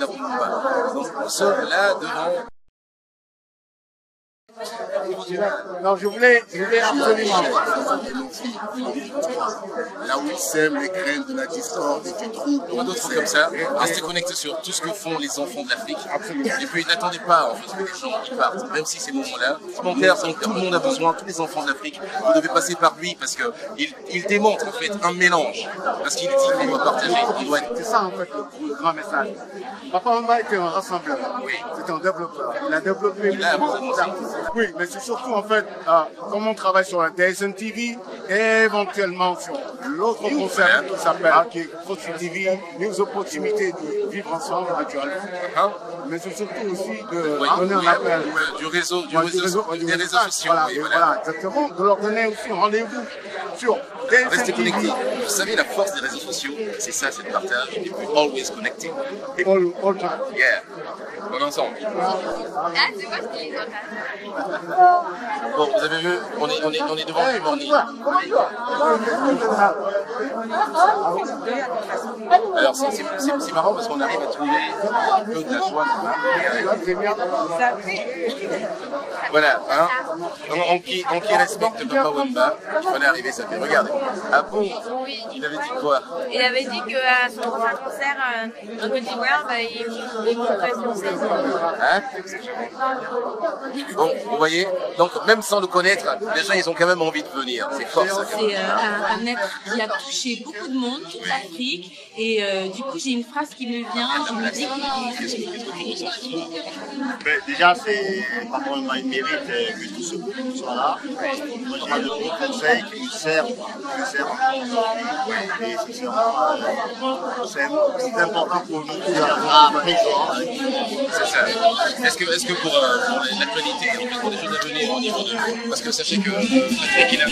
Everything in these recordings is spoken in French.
Donc nous sommes là devant Non, je voulais, je voulais absolument. Là où ils sèment les graines de la discorde et du trouble. Quoi d'autre comme ça Restez connectés sur tout ce que font les enfants de l'Afrique. Et puis n'attendez pas en fait que les gens ils partent, même si ces moments-là. Donc tout le monde a besoin, tous les enfants de l'Afrique, vous devez passer par lui parce que il, il démontre en fait un mélange. Parce qu'il dit qu'on doit partager, on doit être. C'est ça en fait le grand message. Papa Wemba était un rassembleur. Oui. C'est un développeur. Il a développé Il a. Oui, mais c'est surtout en fait euh, comment on travaille sur la DSN TV et éventuellement sur l'autre concept qui s'appelle qui est Proxy TV, News Opportunité de vivre ensemble naturellement. Hein? Mais c'est surtout aussi de Oui, donner un appel. oui, du réseau, du Ouais, réseau, du des réseaux sociaux. Voilà, voilà. voilà, exactement. De leur donner aussi un rendez-vous sur Restez TV. connectés. Vous savez, la force des réseaux sociaux, c'est ça, c'est le partage. Et puis, always connected. All, all time. Yeah. On est ensemble. Ah, c'est quoi ce qu'ils ont Bon, vous avez vu, on est, on est, on est devant comment on est- Alors, c'est- c'est c'est- c'est marrant parce qu'on arrive à trouver un peu de la joie. Voilà, hein. On, on qui, on qui respecte Papa Wemba, il fallait arriver, ça fait. Regardez. Ah bon Il avait dit quoi? Il avait dit qu'à son prochain concert, euh, un petit Brown, bah, il, il montrait son. Hein Bon, vous voyez Donc, même sans le connaître, les gens, ils ont quand même envie de venir. C'est fort. C'est euh, un, un être qui a touché beaucoup de monde, toute l'Afrique. Et euh, du coup, j'ai une phrase qui me vient. Je me dis Ben, déjà, c'est par contre, il mérite euh, que tout ce groupe soit là. Moi, j'ai de bons conseils qui nous servent, qui nous servent. Et c'est vraiment, euh, c'est important pour nous présents c'est. Est-ce que, est que pour, euh, pour l'actualité, il y des choses à venir au niveau de. Parce que sachez que l'Afrique est là.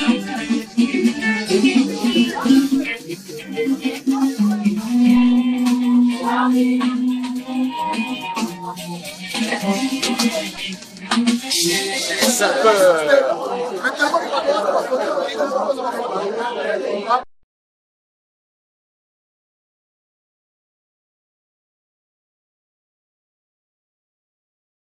Ça peut...